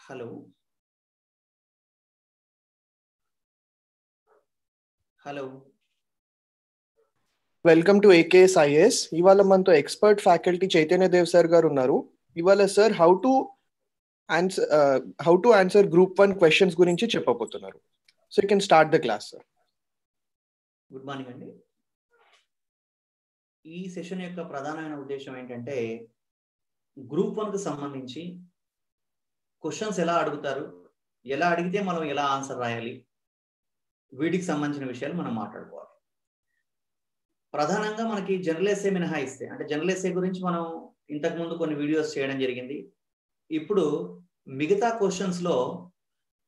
Hello. Hello. Welcome to AKS IS ఇవాళ మనతో expert faculty Chaitanya Dev sir గారు ఉన్నారు. ఇవాళ sir how to answer how to answer group one questions గురించి చెప్పబోతున్నారు. So you can start the class sir good morning అండి. ఈ session యొక్క ప్రధానమైన ఉద్దేశం ఏంటంటే గ్రూప్ వన్కు సంబంధించి క్వశ్చన్స్ ఎలా అడుగుతారు? ఎలా అడిగితే మనం ఎలా ఆన్సర్ రాయాలి? వీటికి సంబంధించిన విషయాలు మనం మాట్లాడుకోవాలి. ప్రధానంగా మనకి జనరల్ ఎస్ఏ మినహాయిస్తే అంటే జనరల్ ఎస్ఏ గురించి మనం ఇంతకుముందు కొన్ని వీడియోస్ చేయడం జరిగింది. ఇప్పుడు మిగతా క్వశ్చన్స్లో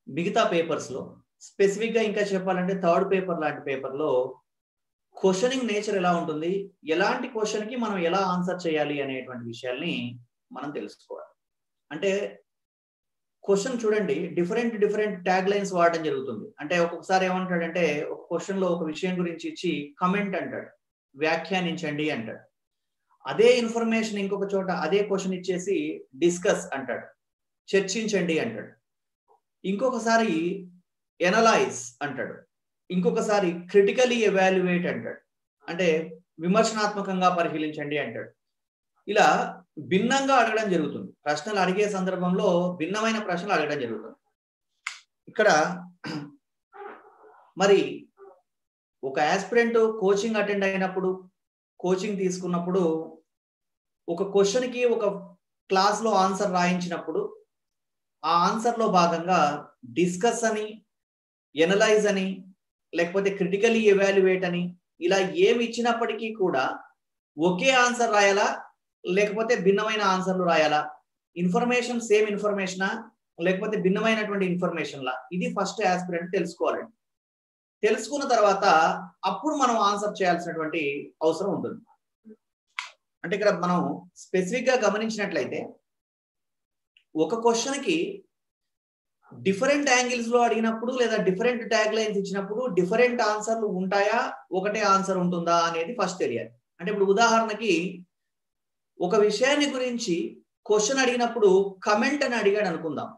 మిగతా పేపర్స్లో స్పెసిఫిక్గా ఇంకా చెప్పాలంటే థర్డ్ పేపర్ లాంటి పేపర్లో క్వశ్చనింగ్ నేచర్ ఎలా ఉంటుంది? ఎలాంటి క్వశ్చన్కి మనం ఎలా ఆన్సర్ చేయాలి అనేటువంటి విషయాల్ని మనం తెలుసుకోవాలి. అంటే క్వశ్చన్ చూడండి డిఫరెంట్ డిఫరెంట్ ట్యాగ్ లైన్స్ వాడడం జరుగుతుంది. అంటే ఒక్కొక్కసారి ఏమంటాడంటే ఒక క్వశ్చన్లో ఒక విషయం గురించి ఇచ్చి కమెంట్ అంటాడు వ్యాఖ్యానించండి అంటాడు. అదే ఇన్ఫర్మేషన్ ఇంకొక చోట అదే క్వశ్చన్ ఇచ్చేసి డిస్కస్ అంటాడు చర్చించండి అంటాడు. ఇంకొకసారి ఎనలైజ్ అంటాడు ఇంకొకసారి క్రిటికలీ ఎవాల్యుయేట్ అంటాడు. అంటే విమర్శనాత్మకంగా పరిశీలించండి అంటాడు. ఇలా భిన్నంగా అడగడం జరుగుతుంది. ప్రశ్నలు అడిగే సందర్భంలో భిన్నమైన ప్రశ్నలు అడగడం జరుగుతుంది. ఇక్కడ మరి ఒక యాస్పిరెంట్ కోచింగ్ అటెండ్ అయినప్పుడు కోచింగ్ తీసుకున్నప్పుడు ఒక క్వశ్చన్కి ఒక క్లాస్లో ఆన్సర్ రాయించినప్పుడు ఆ ఆన్సర్లో భాగంగా డిస్కస్ అని ఎనలైజ్ అని లేకపోతే క్రిటికలీ ఎవాల్యుయేట్ అని ఇలా ఏమి ఇచ్చినప్పటికీ కూడా ఒకే ఆన్సర్ రాయాలా? లేకపోతే భిన్నమైన ఆన్సర్లు రాయాలా? ఇన్ఫర్మేషన్ సేమ్ ఇన్ఫర్మేషనా లేకపోతే భిన్నమైనటువంటి ఇన్ఫర్మేషన్లా ఇది ఫస్ట్ ఆస్పిరెంట్ తెలుసుకోవాలండి తెలుసుకున్న తర్వాత అప్పుడు మనం ఆన్సర్ చేయాల్సినటువంటి అవసరం ఉంటుంది. అంటే ఇక్కడ మనం స్పెసిఫిక్గా గమనించినట్లయితే ఒక క్వశ్చన్కి డిఫరెంట్ యాంగిల్స్లో అడిగినప్పుడు లేదా డిఫరెంట్ ట్యాగ్ లైన్స్ ఇచ్చినప్పుడు డిఫరెంట్ ఆన్సర్లు ఉంటాయా? ఒకటే ఆన్సర్ ఉంటుందా? అనేది ఫస్ట్ తెలియాలి. అంటే ఇప్పుడు ఉదాహరణకి ఒక విషయాన్ని గురించి క్వశ్చన్ అడిగినప్పుడు కమెంట్ అని అడిగాడు అనుకుందాం.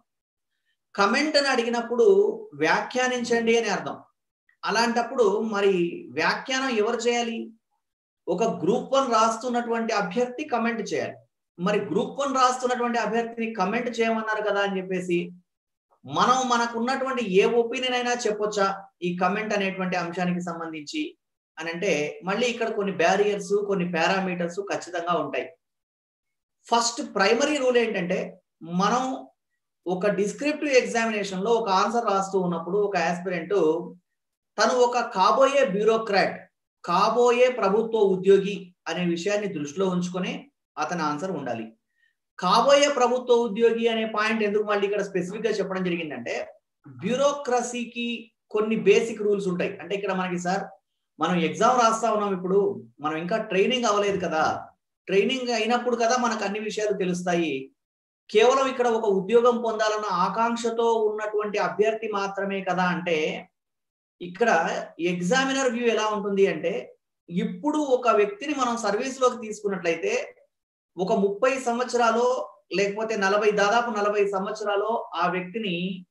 కమెంట్ అని అడిగినప్పుడు వ్యాఖ్యానించండి అని అర్థం. అలాంటప్పుడు మరి వ్యాఖ్యానం ఎవరు చేయాలి? ఒక గ్రూప్ వన్ రాస్తున్నటువంటి అభ్యర్థి కమెంట్ చేయాలి. మరి గ్రూప్ వన్ రాస్తున్నటువంటి అభ్యర్థిని కమెంట్ చేయమన్నారు కదా అని చెప్పేసి మనం మనకు ఉన్నటువంటి ఏ ఒపీనియన్ అయినా చెప్పొచ్చా? ఈ కమెంట్ అనేటువంటి అంశానికి సంబంధించి అని అంటే మళ్ళీ ఇక్కడ కొన్ని బ్యారియర్స్ కొన్ని పారామీటర్స్ ఖచ్చితంగా ఉంటాయి. ఫస్ట్ ప్రైమరీ రూల్ ఏంటంటే మనం ఒక డిస్క్రిప్టివ్ ఎగ్జామినేషన్లో ఒక ఆన్సర్ రాస్తూ ఉన్నప్పుడు ఒక ఆస్పిరెంట్ తను ఒక కాబోయే బ్యూరోక్రాట్ కాబోయే ప్రభుత్వ ఉద్యోగి అనే విషయాన్ని దృష్టిలో ఉంచుకొని అతని ఆన్సర్ ఉండాలి. కాబోయే ప్రభుత్వ ఉద్యోగి అనే పాయింట్ ఎందుకు మళ్ళీ ఇక్కడ స్పెసిఫిక్గా చెప్పడం జరిగిందంటే బ్యూరోక్రసీకి కొన్ని బేసిక్ రూల్స్ ఉంటాయి. అంటే ఇక్కడ మనకి సార్ మనం ఎగ్జామ్ రాస్తా ఉన్నాం ఇప్పుడు మనం ఇంకా ట్రైనింగ్ అవ్వలేదు కదా ట్రైనింగ్ అయినప్పుడు కదా మనకు అన్ని విషయాలు తెలుస్తాయి. కేవలం ఇక్కడ ఒక ఉద్యోగం పొందాలన్న ఆకాంక్షతో ఉన్నటువంటి అభ్యర్థి మాత్రమే కదా అంటే ఇక్కడ ఎగ్జామినర్ వ్యూ ఎలా ఉంటుంది అంటే ఇప్పుడు ఒక వ్యక్తిని మనం సర్వీస్లోకి తీసుకున్నట్లయితే ఒక ముప్పై సంవత్సరాలు లేకపోతే నలభై దాదాపు నలభై సంవత్సరాలు ఆ వ్యక్తిని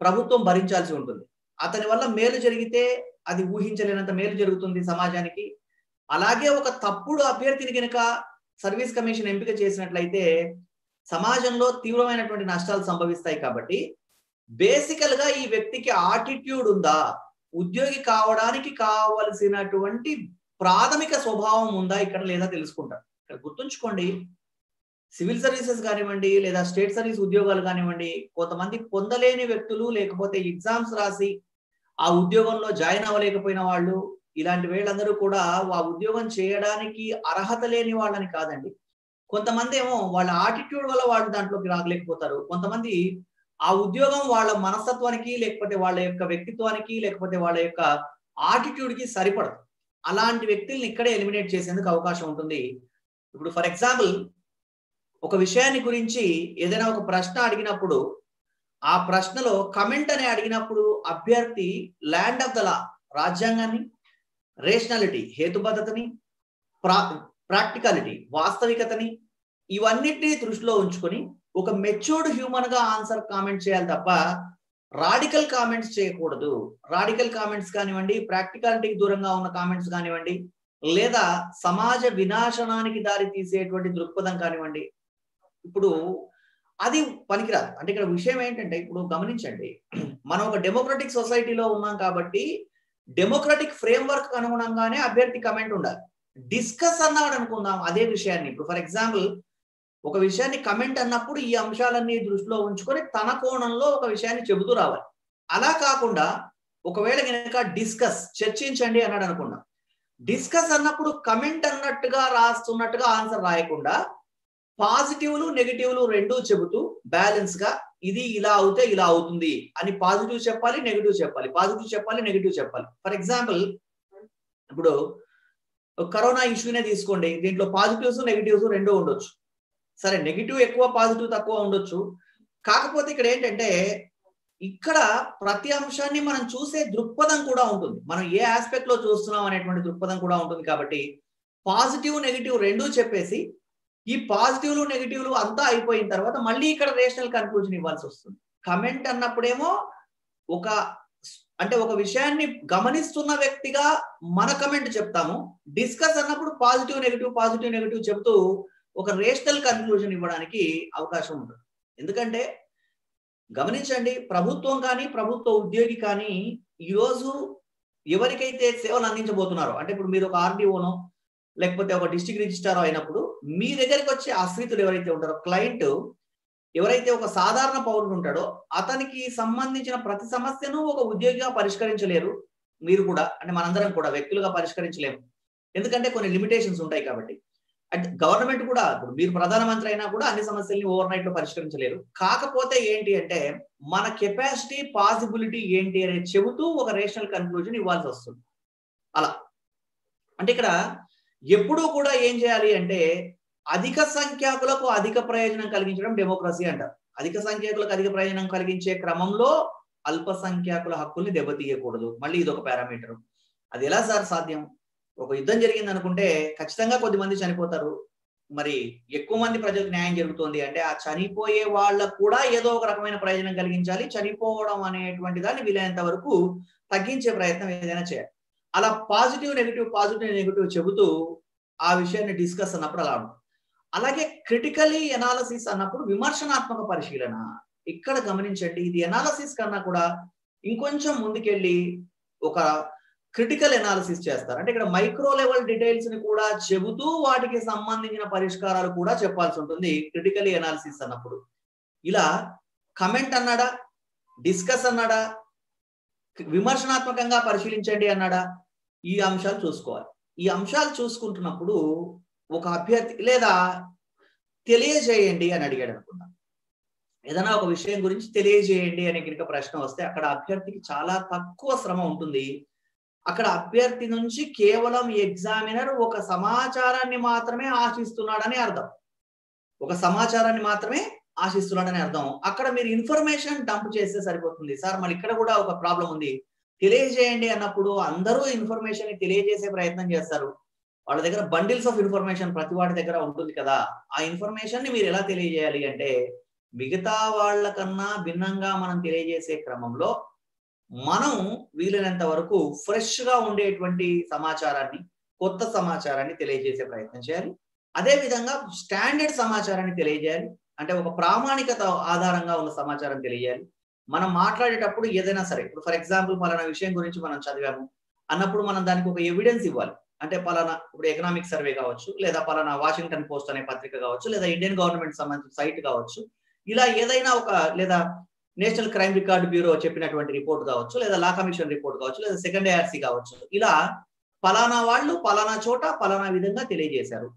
ప్రభుత్వం భరించాల్సి ఉంటుంది. అతని వల్ల మేలు జరిగితే అది ఊహించలేనంత మేలు జరుగుతుంది సమాజానికి. అలాగే ఒక తప్పుడు అభ్యర్థిని కనుక సర్వీస్ కమిషన్ ఎంపిక చేసినట్లయితే సమాజంలో తీవ్రమైనటువంటి నష్టాలు సంభవిస్తాయి కాబట్టి బేసికల్గా ఈ వ్యక్తికి ఆటిట్యూడ్ ఉందా? ఉద్యోగి కావడానికి కావలసినటువంటి ప్రాథమిక స్వభావం ఉందా? ఇక్కడ లేదా తెలుసుకుంటారు ఇక్కడ గుర్తుంచుకోండి సివిల్ సర్వీసెస్ కానివ్వండి లేదా స్టేట్ సర్వీస్ ఉద్యోగాలు కానివ్వండి కొంతమంది పొందలేని వ్యక్తులు లేకపోతే ఎగ్జామ్స్ రాసి ఆ ఉద్యోగంలో జాయిన్ అవ్వలేకపోయిన వాళ్ళు ఇలాంటి వీళ్ళందరూ కూడా ఆ ఉద్యోగం చేయడానికి అర్హత లేని వాళ్ళని కాదండి. కొంతమంది ఏమో వాళ్ళ ఆటిట్యూడ్ వల్ల వాళ్ళు దాంట్లోకి రాగలేకపోతారు. కొంతమంది ఆ ఉద్యోగం వాళ్ళ మనస్తత్వానికి లేకపోతే వాళ్ళ యొక్క వ్యక్తిత్వానికి లేకపోతే వాళ్ళ యొక్క ఆటిట్యూడ్కి సరిపడదు. అలాంటి వ్యక్తుల్ని ఇక్కడే ఎలిమినేట్ చేసేందుకు అవకాశం ఉంటుంది. ఇప్పుడు ఫర్ ఎగ్జాంపుల్ ఒక విషయాన్ని గురించి ఏదైనా ఒక ప్రశ్న అడిగినప్పుడు ఆ ప్రశ్నలో కమెంట్ అని అడిగినప్పుడు అభ్యర్థి ల్యాండ్ ఆఫ్ ద లా రాజ్యాంగాన్ని రేషనాలిటీ హేతుబద్ధతని ప్రా ప్రాక్టికాలిటీ వాస్తవికతని ఇవన్నిటినీ దృష్టిలో ఉంచుకొని ఒక మెచ్యూర్డ్ హ్యూమన్గా ఆన్సర్ కామెంట్ చేయాలి తప్ప రాడికల్ కామెంట్స్ చేయకూడదు. రాడికల్ కామెంట్స్ కానివ్వండి ప్రాక్టికాలిటీకి దూరంగా ఉన్న కామెంట్స్ కానివ్వండి లేదా సమాజ వినాశనానికి దారి తీసేటువంటి దృక్పథం కానివ్వండి. ఇప్పుడు అది పనికిరాదు. అంటే ఇక్కడ విషయం ఏంటంటే ఇప్పుడు గమనించండి. మనం ఒక డెమోక్రటిక్ సొసైటీలో ఉన్నాం కాబట్టి డెమోక్రటిక్ ఫ్రేమ్వర్క్ అనుగుణంగానే అభ్యర్థి కమెంట్ ఉండాలి. డిస్కస్ అన్నాడు అనుకుందాం అదే విషయాన్ని. ఇప్పుడు ఫర్ ఎగ్జాంపుల్ ఒక విషయాన్ని కమెంట్ అన్నప్పుడు ఈ అంశాలన్నీ దృష్టిలో ఉంచుకొని తన కోణంలో ఒక విషయాన్ని చెబుతూ రావాలి. అలా కాకుండా ఒకవేళ కనుక డిస్కస్ చర్చించండి అన్నాడు అనుకున్నాం డిస్కస్ అన్నప్పుడు కమెంట్ అన్నట్టుగా రాస్తున్నట్టుగా ఆన్సర్ రాయకుండా పాజిటివ్లు నెగిటివ్లు రెండూ చెబుతూ బ్యాలెన్స్గా ఇది ఇలా అవుతే ఇలా అవుతుంది అని పాజిటివ్ చెప్పాలి నెగిటివ్ చెప్పాలి. పాజిటివ్ చెప్పాలి నెగిటివ్ చెప్పాలి. ఫర్ ఎగ్జాంపుల్ ఇప్పుడు కరోనా ఇష్యూనే తీసుకోండి. దీంట్లో పాజిటివ్స్ నెగిటివ్స్ రెండూ ఉండొచ్చు. సరే నెగిటివ్ ఎక్కువ పాజిటివ్ తక్కువ ఉండొచ్చు. కాకపోతే ఇక్కడ ఏంటంటే ఇక్కడ ప్రతి అంశాన్ని మనం చూసే దృక్పథం కూడా ఉంటుంది. మనం ఏ ఆస్పెక్ట్లో చూస్తున్నాం అనేటువంటి దృక్పథం కూడా ఉంటుంది కాబట్టి పాజిటివ్ నెగిటివ్ రెండూ చెప్పేసి ఈ పాజిటివ్లు నెగిటివ్లు అంతా అయిపోయిన తర్వాత మళ్ళీ ఇక్కడ రేషనల్ కన్క్లూజన్ ఇవ్వాల్సి వస్తుంది. కమెంట్ అన్నప్పుడేమో ఒక అంటే ఒక విషయాన్ని గమనిస్తున్న వ్యక్తిగా మన కమెంట్ చెప్తాము. డిస్కస్ అన్నప్పుడు పాజిటివ్ నెగిటివ్ పాజిటివ్ నెగిటివ్ చెప్తూ ఒక రేషనల్ కన్క్లూజన్ ఇవ్వడానికి అవకాశం ఉంటుంది. ఎందుకంటే గమనించండి ప్రభుత్వం కానీ ప్రభుత్వ ఉద్యోగి కానీ ఈరోజు ఎవరికైతే సేవలు అందించబోతున్నారో అంటే ఇప్పుడు మీరు ఒక ఆర్డీఓనో లేకపోతే ఒక డిస్ట్రిక్ట్ రిజిస్ట్రార్ అయినప్పుడు మీ దగ్గరికి వచ్చే ఆశ్రితులు ఎవరైతే ఉంటారో క్లయింట్ ఎవరైతే ఒక సాధారణ పౌరుడు ఉంటాడో అతనికి సంబంధించిన ప్రతి సమస్యను ఒక ఉద్యోగిగా పరిష్కరించలేరు. మీరు కూడా అంటే మనందరం కూడా వ్యక్తులుగా పరిష్కరించలేము. ఎందుకంటే కొన్ని లిమిటేషన్స్ ఉంటాయి కాబట్టి. అంటే గవర్నమెంట్ కూడా మీరు ప్రధానమంత్రి అయినా కూడా అన్ని సమస్యల్ని ఓవర్ నైట్లో పరిష్కరించలేరు. కాకపోతే ఏంటి అంటే మన కెపాసిటీ పాసిబిలిటీ ఏంటి అనేది చెబుతూ ఒక రేషనల్ కన్క్లూజన్ ఇవ్వాల్సి వస్తుంది. అలా. అంటే ఇక్కడ ఎప్పుడూ కూడా ఏం చేయాలి అంటే అధిక సంఖ్యాకులకు అధిక ప్రయోజనం కలిగించడం డెమోక్రసీ అంటారు. అధిక సంఖ్యాకులకు అధిక ప్రయోజనం కలిగించే క్రమంలో అల్పసంఖ్యాకుల హక్కుల్ని దెబ్బతీయకూడదు. మళ్ళీ ఇది ఒక పారామీటర్. అది ఎలా సార్ సాధ్యం? ఒక యుద్ధం జరిగింది అనుకుంటే ఖచ్చితంగా కొద్ది మంది చనిపోతారు. మరి ఎక్కువ మంది ప్రజలకు న్యాయం జరుగుతుంది అంటే ఆ చనిపోయే వాళ్ళకు కూడా ఏదో ఒక రకమైన ప్రయోజనం కలిగించాలి. చనిపోవడం అనేటువంటి దాన్ని వీలైనంత వరకు తగ్గించే ప్రయత్నం ఏదైనా చేయాలి. అలా పాజిటివ్ నెగిటివ్ పాజిటివ్ నెగిటివ్ చెబుతూ ఆ విషయాన్ని డిస్కస్ అన్నప్పుడు అలా అలాగే క్రిటికలీ ఎనాలసిస్ అన్నప్పుడు విమర్శనాత్మక పరిశీలన. ఇక్కడ గమనించండి ఇది ఎనాలసిస్ కన్నా కూడా ఇంకొంచెం ముందుకెళ్ళి ఒక క్రిటికల్ ఎనాలిసిస్ చేస్తారు. అంటే ఇక్కడ మైక్రో లెవెల్ డీటెయిల్స్ని కూడా చెబుతూ వాటికి సంబంధించిన పరిష్కారాలు కూడా చెప్పాల్సి ఉంటుంది క్రిటికల్ ఎనాలిసిస్ అన్నప్పుడు. ఇలా కమెంట్ అన్నాడా? డిస్కస్ అన్నాడా? విమర్శనాత్మకంగా పరిశీలించండి అన్నాడా? ఈ అంశాలు చూసుకోవాలి. ఈ అంశాలు చూసుకుంటున్నప్పుడు ఒక అభ్యర్థి లేదా తెలియజేయండి అని అడిగాడు అనుకున్నా ఏదైనా ఒక విషయం గురించి తెలియజేయండి అనే కనుక ప్రశ్న వస్తే అక్కడ అభ్యర్థికి చాలా తక్కువ శ్రమ ఉంటుంది. అక్కడ అభ్యర్థి నుంచి కేవలం ఎగ్జామినర్ ఒక సమాచారాన్ని మాత్రమే ఆశిస్తున్నాడని అర్థం. ఒక సమాచారాన్ని మాత్రమే ఆశిస్తున్నాడని అర్థం. అక్కడ మీరు ఇన్ఫర్మేషన్ డంప్ చేస్తే సరిపోతుంది. సార్ మరి ఇక్కడ కూడా ఒక ప్రాబ్లం ఉంది. తెలియజేయండి అన్నప్పుడు అందరూ ఇన్ఫర్మేషన్ని తెలియజేసే ప్రయత్నం చేస్తారు. వాళ్ళ దగ్గర బండిల్స్ ఆఫ్ ఇన్ఫర్మేషన్ ప్రతి వాడి దగ్గర ఉంటుంది కదా. ఆ ఇన్ఫర్మేషన్ని మీరు ఎలా తెలియజేయాలి అంటే మిగతా వాళ్ళకన్నా భిన్నంగా మనం తెలియజేసే క్రమంలో మనం వీలైనంత వరకు ఫ్రెష్గా ఉండేటువంటి సమాచారాన్ని కొత్త సమాచారాన్ని తెలియజేసే ప్రయత్నం చేయాలి. అదే విధంగా స్టాండర్డ్ సమాచారాన్ని తెలియజేయాలి. అంటే ఒక ప్రామాణికత ఆధారంగా ఉన్న సమాచారం తెలియజేయాలి. మనం మాట్లాడేటప్పుడు ఏదైనా సరే ఇప్పుడు ఫర్ ఎగ్జాంపుల్ పలానా విషయం గురించి మనం చదివాము. అన్నప్పుడు మనం దానికి ఒక ఎవిడెన్స్ ఇవ్వాలి. అంటే పలానా ఇప్పుడు ఎకనామిక్ సర్వే కావచ్చు లేదా పలానా వాషింగ్టన్ పోస్ట్ అనే పత్రిక కావచ్చు లేదా ఇండియన్ గవర్నమెంట్ సంబంధించిన సైట్ కావచ్చు ఇలా ఏదైనా ఒక లేదా నేషనల్ క్రైమ్ రికార్డ్ బ్యూరో చెప్పినటువంటి రిపోర్ట్ కావచ్చు లేదా లా కమిషన్ రిపోర్ట్ కావచ్చు లేదా సెకండ్ ఏఆర్సీ కావచ్చు ఇలా పలానా వాళ్ళు పలానా చోట పలానా విధంగా తెలియజేశారు.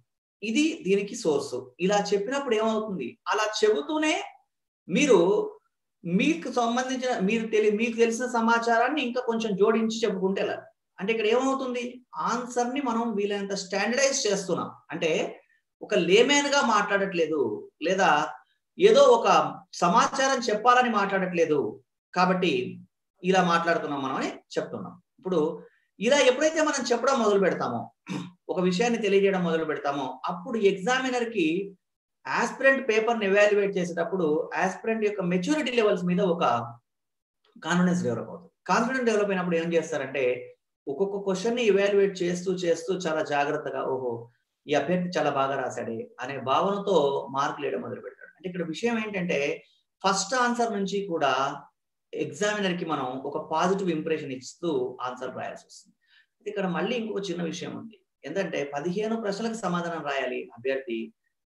ఇది దీనికి సోర్సు ఇలా చెప్పినప్పుడు ఏమవుతుంది? అలా చెబుతూనే మీరు మీకు సంబంధించిన మీరు తెలి మీకు తెలిసిన సమాచారాన్ని ఇంకా కొంచెం జోడించి చెప్పుకుంటే అంటే ఇక్కడ ఏమవుతుంది? ఆన్సర్ని మనం వీలైనంత స్టాండర్డైజ్ చేస్తున్నాం. అంటే ఒక లేమెన్గా మాట్లాడట్లేదు లేదా ఏదో ఒక సమాచారం చెప్పాలని మాట్లాడట్లేదు కాబట్టి ఇలా మాట్లాడుతున్నాం మనం అని చెప్తున్నాం. ఇప్పుడు ఇలా ఎప్పుడైతే మనం చెప్పడం మొదలు పెడతామో ఒక విషయాన్ని తెలియజేయడం మొదలు పెడతామో అప్పుడు ఎగ్జామినర్కి ఆస్పిరెంట్ పేపర్ని ఎవాల్యుయేట్ చేసేటప్పుడు ఆస్పిరెంట్ యొక్క మెచ్యూరిటీ లెవెల్స్ మీద ఒక కాన్ఫిడెన్స్ డెవలప్ అవుతుంది. కాన్ఫిడెన్స్ డెవలప్ అయినప్పుడు ఏం చేస్తారంటే ఒక్కొక్క క్వశ్చన్ని ఇవాల్యుయేట్ చేస్తూ చేస్తూ చాలా జాగ్రత్తగా ఓహో ఈ అభ్యర్థి చాలా బాగా రాశాడే అనే భావనతో మార్కులు వేయడం మొదలు పెడతాడు. అంటే ఇక్కడ విషయం ఏంటంటే ఫస్ట్ ఆన్సర్ నుంచి కూడా ఎగ్జామినర్కి మనం ఒక పాజిటివ్ ఇంప్రెషన్ ఇస్తూ ఆన్సర్ రాయాల్సి వస్తుంది. ఇక్కడ మళ్ళీ ఇంకొక చిన్న విషయం ఉంది. ఏంటంటే పదిహేను ప్రశ్నలకు సమాధానం రాయాలి అభ్యర్థి.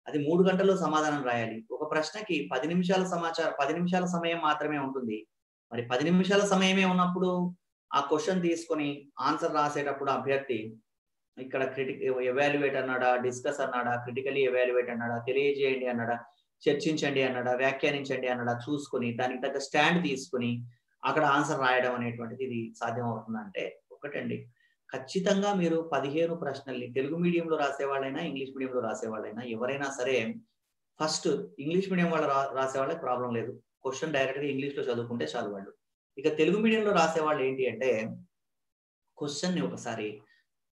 అది మూడు గంటల్లో సమాధానం రాయాలి. ఒక ప్రశ్నకి పది నిమిషాల సమాచారం పది నిమిషాల సమయం మాత్రమే ఉంటుంది. మరి పది నిమిషాల సమయమే ఉన్నప్పుడు ఆ క్వశ్చన్ తీసుకొని ఆన్సర్ రాసేటప్పుడు అభ్యర్థి ఇక్కడ క్రిటి ఎవాల్యుయేట్ అన్నాడా డిస్కస్ అన్నాడా క్రిటికలీ ఎవాల్యుయేట్ అన్నాడా తెలియజేయండి అన్నాడా చర్చించండి అన్నాడా వ్యాఖ్యానించండి అన్నాడా చూసుకొని దానికి తగ్గ స్టాండ్ తీసుకొని అక్కడ ఆన్సర్ రాయడం అనేటువంటిది ఇది సాధ్యం అవుతుందంటే ఒకటండి. ఖచ్చితంగా మీరు పదిహేను ప్రశ్నల్ని తెలుగు మీడియంలో రాసేవాళ్ళైనా ఇంగ్లీష్ మీడియంలో రాసేవాళ్ళైనా ఎవరైనా సరే ఫస్ట్ ఇంగ్లీష్ మీడియం వాళ్ళు రా రాసే వాళ్ళకి ప్రాబ్లం లేదు. క్వశ్చన్ డైరెక్ట్గా ఇంగ్లీష్లో చదువుకుంటే చాలు వాళ్ళు. ఇక తెలుగు మీడియంలో రాసేవాళ్ళు ఏంటి అంటే క్వశ్చన్ని ఒకసారి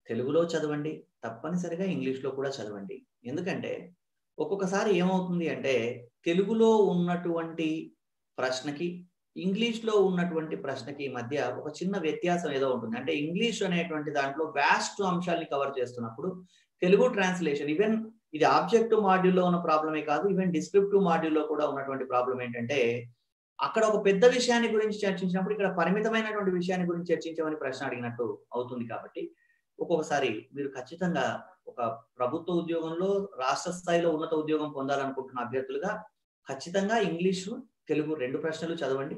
తెలుగులో చదవండి తప్పనిసరిగా ఇంగ్లీష్లో కూడా చదవండి. ఎందుకంటే ఒక్కొక్కసారి ఏమవుతుంది అంటే తెలుగులో ఉన్నటువంటి ప్రశ్నకి ఇంగ్లీష్లో ఉన్నటువంటి ప్రశ్నకి మధ్య ఒక చిన్న వ్యత్యాసం ఏదో ఉంటుంది. అంటే ఇంగ్లీష్ అనేటువంటి దాంట్లో వ్యాస్ట్ అంశాలని కవర్ చేస్తున్నప్పుడు తెలుగు ట్రాన్స్లేషన్ ఈవెన్ ఇది ఆబ్జెక్టివ్ మాడ్యూల్లో ఉన్న ప్రాబ్లమే కాదు ఈవెన్ డిస్క్రిప్టివ్ మాడ్యూల్లో కూడా ఉన్నటువంటి ప్రాబ్లం ఏంటంటే అక్కడ ఒక పెద్ద విషయాన్ని గురించి చర్చించినప్పుడు ఇక్కడ పరిమితమైనటువంటి విషయాన్ని గురించి చర్చించమని ప్రశ్న అడిగినట్టు అవుతుంది కాబట్టి ఒక్కొక్కసారి మీరు ఖచ్చితంగా ఒక ప్రభుత్వ ఉద్యోగంలో రాష్ట్ర స్థాయిలో ఉన్నత ఉద్యోగం పొందాలనుకుంటున్న అభ్యర్థులుగా ఖచ్చితంగా ఇంగ్లీషు తెలుగు రెండు ప్రశ్నలు చదవండి.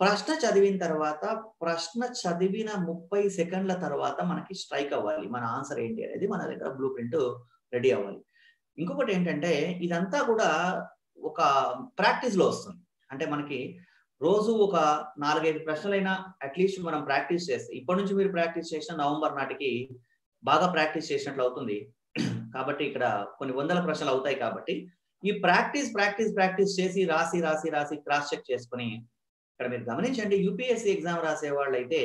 ప్రశ్న చదివిన తర్వాత ప్రశ్న చదివిన ముప్పై సెకండ్ల తర్వాత మనకి స్ట్రైక్ అవ్వాలి. మన ఆన్సర్ ఏంటి అనేది మన దగ్గర బ్లూ ప్రింట్ రెడీ అవ్వాలి. ఇంకొకటి ఏంటంటే ఇదంతా కూడా ఒక ప్రాక్టీస్లో వస్తుంది. అంటే మనకి రోజు ఒక నాలుగైదు ప్రశ్నలైనా అట్లీస్ట్ మనం ప్రాక్టీస్ చేస్తే ఇప్పటి నుంచి మీరు ప్రాక్టీస్ చేసిన నవంబర్ నాటికి బాగా ప్రాక్టీస్ చేసినట్లు అవుతుంది. కాబట్టి ఇక్కడ కొన్ని వందల ప్రశ్నలు అవుతాయి కాబట్టి ఈ ప్రాక్టీస్ ప్రాక్టీస్ ప్రాక్టీస్ చేసి రాసి రాసి రాసి క్రాస్ చెక్ చేసుకుని ఇక్కడ మీరు గమనించండి యూపీఎస్సీ ఎగ్జామ్ రాసే వాళ్ళు అయితే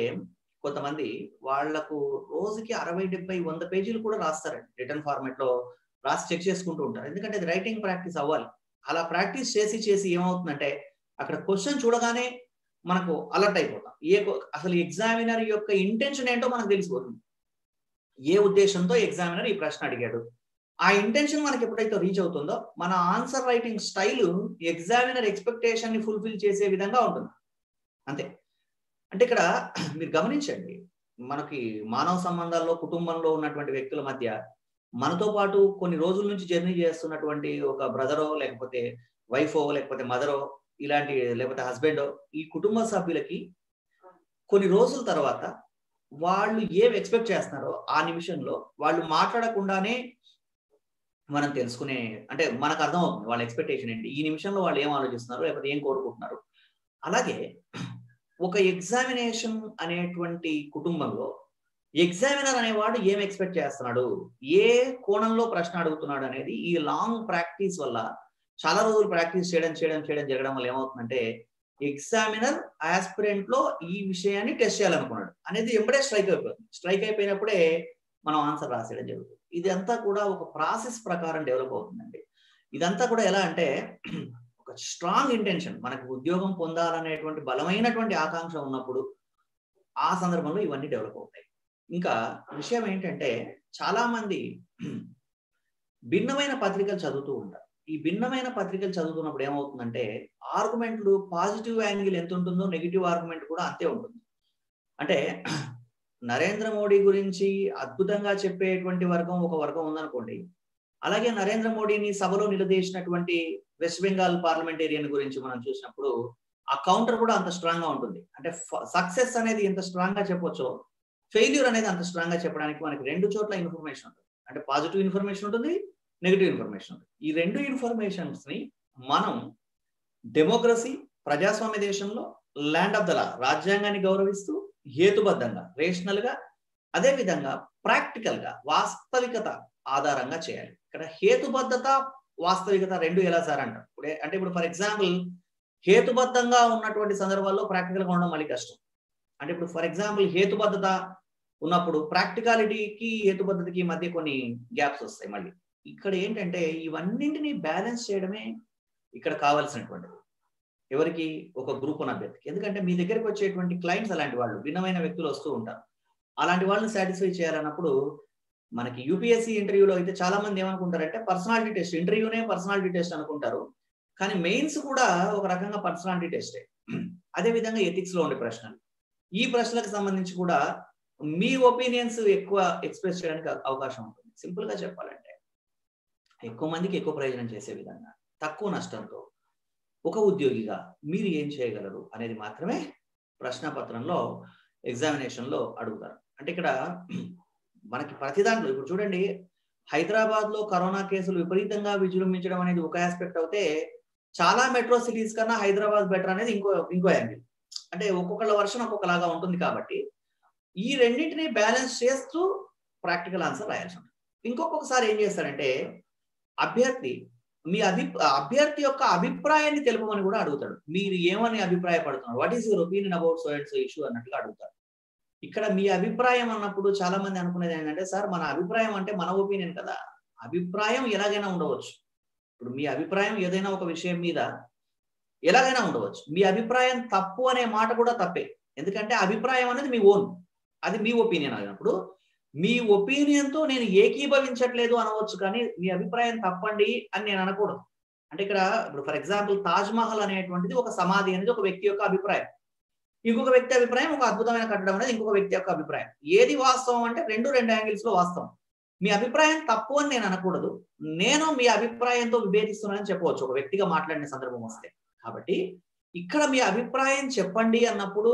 కొంతమంది వాళ్ళకు రోజుకి అరవై డెబ్బై వంద పేజీలు కూడా రాస్తారండి. రిటర్న్ ఫార్మాట్లో రాసి చెక్ చేసుకుంటూ ఉంటారు. ఎందుకంటే అది రైటింగ్ ప్రాక్టీస్ అవ్వాలి. అలా ప్రాక్టీస్ చేసి చేసి ఏమవుతుందంటే అక్కడ క్వశ్చన్ చూడగానే మనకు అలర్ట్ అయిపోతాం. ఏ అసలు ఎగ్జామినర్ యొక్క ఇంటెన్షన్ ఏంటో మనకు తెలిసిపోతుంది. ఏ ఉద్దేశంతో ఎగ్జామినర్ ఈ ప్రశ్న అడిగాడు? ఆ ఇంటెన్షన్ మనకి ఎప్పుడైతే రీచ్ అవుతుందో మన ఆన్సర్ రైటింగ్ స్టైల్ ఎగ్జామినర్ ఎక్స్పెక్టేషన్ని ఫుల్ఫిల్ చేసే విధంగా ఉంటుంది. అంతే. అంటే ఇక్కడ మీరు గమనించండి మనకి మానవ సంబంధాల్లో కుటుంబంలో ఉన్నటువంటి వ్యక్తుల మధ్య మనతో పాటు కొన్ని రోజుల నుంచి జర్నీ చేస్తున్నటువంటి ఒక బ్రదరో లేకపోతే వైఫో లేకపోతే మదరో ఇలాంటి లేకపోతే హస్బెండో ఈ కుటుంబ సభ్యులకి కొన్ని రోజుల తర్వాత వాళ్ళు ఏం ఎక్స్పెక్ట్ చేస్తున్నారో ఆ నిమిషంలో వాళ్ళు మాట్లాడకుండానే మనం తెలుసుకునే అంటే మనకు అర్థం అవుతుంది వాళ్ళ ఎక్స్పెక్టేషన్ ఏంటి. ఈ నిమిషంలో వాళ్ళు ఏం ఆలోచిస్తున్నారు లేకపోతే ఏం కోరుకుంటున్నారు. అలాగే ఒక ఎగ్జామినేషన్ అనేటువంటి కుటుంబంలో ఎగ్జామినర్ అనేవాడు ఏం ఎక్స్పెక్ట్ చేస్తున్నాడు? ఏ కోణంలో ప్రశ్న అడుగుతున్నాడు అనేది ఈ లాంగ్ ప్రాక్టీస్ వల్ల చాలా రోజులు ప్రాక్టీస్ చేయడం చేయడం చేయడం జరగడం వల్ల ఏమవుతుందంటే ఎగ్జామినర్ ఆస్పిరెంట్లో ఈ విషయాన్ని టెస్ట్ చేయాలనుకున్నాడు. అనేది ఎప్పుడే స్ట్రైక్ అయిపోతుంది. స్ట్రైక్ అయిపోయినప్పుడే మనం ఆన్సర్ రాసేయడం జరుగుతుంది. ఇదంతా కూడా ఒక ప్రాసెస్ ప్రకారం డెవలప్ అవుతుందండి. ఇదంతా కూడా ఎలా అంటే ఒక స్ట్రాంగ్ ఇంటెన్షన్ మనకు ఉద్యోగం పొందాలనేటువంటి బలమైనటువంటి ఆకాంక్ష ఉన్నప్పుడు ఆ సందర్భంలో ఇవన్నీ డెవలప్ అవుతాయి. ఇంకా విషయం ఏంటంటే చాలా మంది భిన్నమైన పత్రికలు చదువుతూ ఉంటారు. ఈ భిన్నమైన పత్రికలు చదువుతున్నప్పుడు ఏమవుతుందంటే ఆర్గ్యుమెంట్లు పాజిటివ్ యాంగిల్ ఎంత ఉంటుందో నెగిటివ్ ఆర్గ్యుమెంట్ కూడా అంతే ఉంటుంది. అంటే నరేంద్ర మోడీ గురించి అద్భుతంగా చెప్పేటువంటి వర్గం ఒక వర్గం ఉందనుకోండి. అలాగే నరేంద్ర మోడీని సభలో నిలదీసినటువంటి వెస్ట్ బెంగాల్ పార్లమెంటేరియన్ గురించి మనం చూసినప్పుడు ఆ కౌంటర్ కూడా అంత స్ట్రాంగ్గా ఉంటుంది. అంటే సక్సెస్ అనేది ఎంత స్ట్రాంగ్గా చెప్పొచ్చో ఫెయిల్యూర్ అనేది అంత స్ట్రాంగ్గా చెప్పడానికి మనకి రెండు చోట్ల ఇన్ఫర్మేషన్ ఉంటుంది. అంటే పాజిటివ్ ఇన్ఫర్మేషన్ ఉంటుంది నెగిటివ్ ఇన్ఫర్మేషన్ ఉంటుంది. ఈ రెండు ఇన్ఫర్మేషన్స్ని మనం డెమోక్రసీ ప్రజాస్వామ్య దేశంలో ల్యాండ్ ఆఫ్ ద లా రాజ్యాంగాన్ని గౌరవిస్తూ హేతుబద్ధంగా రేషనల్గా అదే విధంగా ప్రాక్టికల్గా వాస్తవికత ఆధారంగా చేయాలి. ఇక్కడ హేతుబద్ధత వాస్తవికత రెండు ఎలా సార్ అంటారు? ఇప్పుడు అంటే ఇప్పుడు ఫర్ ఎగ్జాంపుల్ హేతుబద్ధంగా ఉన్నటువంటి సందర్భాల్లో ప్రాక్టికల్గా ఉండడం మళ్ళీ కష్టం. అంటే ఇప్పుడు ఫర్ ఎగ్జాంపుల్ హేతుబద్ధత ఉన్నప్పుడు ప్రాక్టికాలిటీకి హేతుబద్ధతకి మధ్య కొన్ని గ్యాప్స్ వస్తాయి మళ్ళీ. ఇక్కడ ఏంటంటే ఇవన్నింటినీ బ్యాలెన్స్ చేయడమే ఇక్కడ కావాల్సినటువంటిది. ఎవరికి? ఒక గ్రూప్ ఉన్న అభ్యర్థికి. ఎందుకంటే మీ దగ్గరికి వచ్చేటువంటి క్లయింట్స్ అలాంటి వాళ్ళు భిన్నమైన వ్యక్తులు వస్తూ ఉంటారు. అలాంటి వాళ్ళని సాటిస్ఫై చేయాలన్నప్పుడు మనకి యూపీఎస్సీ ఇంటర్వ్యూలో అయితే చాలా మంది ఏమనుకుంటారంటే పర్సనాలిటీ టెస్ట్ ఇంటర్వ్యూనే పర్సనాలిటీ టెస్ట్ అనుకుంటారు. కానీ మెయిన్స్ కూడా ఒక రకంగా పర్సనాలిటీ టెస్టే అదే విధంగా ఎథిక్స్లో ఉండే ప్రశ్నలు. ఈ ప్రశ్నలకు సంబంధించి కూడా మీ ఒపీనియన్స్ ఎక్కువ ఎక్స్ప్రెస్ చేయడానికి అవకాశం ఉంటుంది. సింపుల్గా చెప్పాలంటే ఎక్కువ మందికి ఎక్కువ ప్రయోజనం చేసే విధంగా తక్కువ నష్టంతో ఒక ఉద్యోగిగా మీరు ఏం చేయగలరు అనేది మాత్రమే ప్రశ్నపత్రంలో ఎగ్జామినేషన్లో అడుగుతారు. అంటే ఇక్కడ మనకి ప్రతి దాంట్లో ఇప్పుడు చూడండి హైదరాబాద్లో కరోనా కేసులు విపరీతంగా విజృంభించడం అనేది ఒక ఆస్పెక్ట్ అయితే చాలా మెట్రో సిటీస్ కన్నా హైదరాబాద్ బెటర్ అనేది ఇంకో ఇంకో యాంగిల్ అంటే ఒక్కొక్కళ్ళ వర్షన్ ఒక్కొక్కలాగా ఉంటుంది కాబట్టి ఈ రెండింటిని బ్యాలెన్స్ చేస్తూ ప్రాక్టికల్ ఆన్సర్ రాయాల్సి ఉంటుంది. ఇంకొకసారి ఏం చేస్తారంటే అభ్యర్థి మీ అభి అభ్యర్థి యొక్క అభిప్రాయాన్ని తెలుపమని కూడా అడుగుతాడు. మీరు ఏమని అభిప్రాయపడుతున్నారు? What is your opinion about so and so issue అన్నట్టుగా అడుగుతాడు. ఇక్కడ మీ అభిప్రాయం అన్నప్పుడు చాలా మంది అనుకునేది ఏంటంటే సార్ మన అభిప్రాయం అంటే మన ఒపీనియన్ కదా. అభిప్రాయం ఎలాగైనా ఉండవచ్చు. ఇప్పుడు మీ అభిప్రాయం ఏదైనా ఒక విషయం మీద ఎలాగైనా ఉండవచ్చు. మీ అభిప్రాయం తప్పు అనే మాట కూడా తప్పే. ఎందుకంటే అభిప్రాయం అనేది మీ ఓన్ అది మీ ఒపీనియన్ అయినప్పుడు మీ ఒపీనియన్తో నేను ఏకీభవించట్లేదు అనవచ్చు కానీ మీ అభిప్రాయం తప్పండి అని నేను అనకూడదు. అంటే ఇక్కడ ఇప్పుడు ఫర్ ఎగ్జాంపుల్ తాజ్ మహల్ అనేటువంటిది ఒక సమాధి అనేది ఒక వ్యక్తి యొక్క అభిప్రాయం. ఇంకొక వ్యక్తి అభిప్రాయం ఒక అద్భుతమైన కట్టడం అనేది ఇంకొక వ్యక్తి యొక్క అభిప్రాయం. ఏది వాస్తవం అంటే రెండు రెండు యాంగిల్స్లో వాస్తవం. మీ అభిప్రాయం తప్పు అని నేను అనకూడదు. నేను మీ అభిప్రాయంతో విభేదిస్తున్నానని చెప్పవచ్చు. ఒక వ్యక్తిగా మాట్లాడిన సందర్భం వస్తే. కాబట్టి ఇక్కడ మీ అభిప్రాయం చెప్పండి అన్నప్పుడు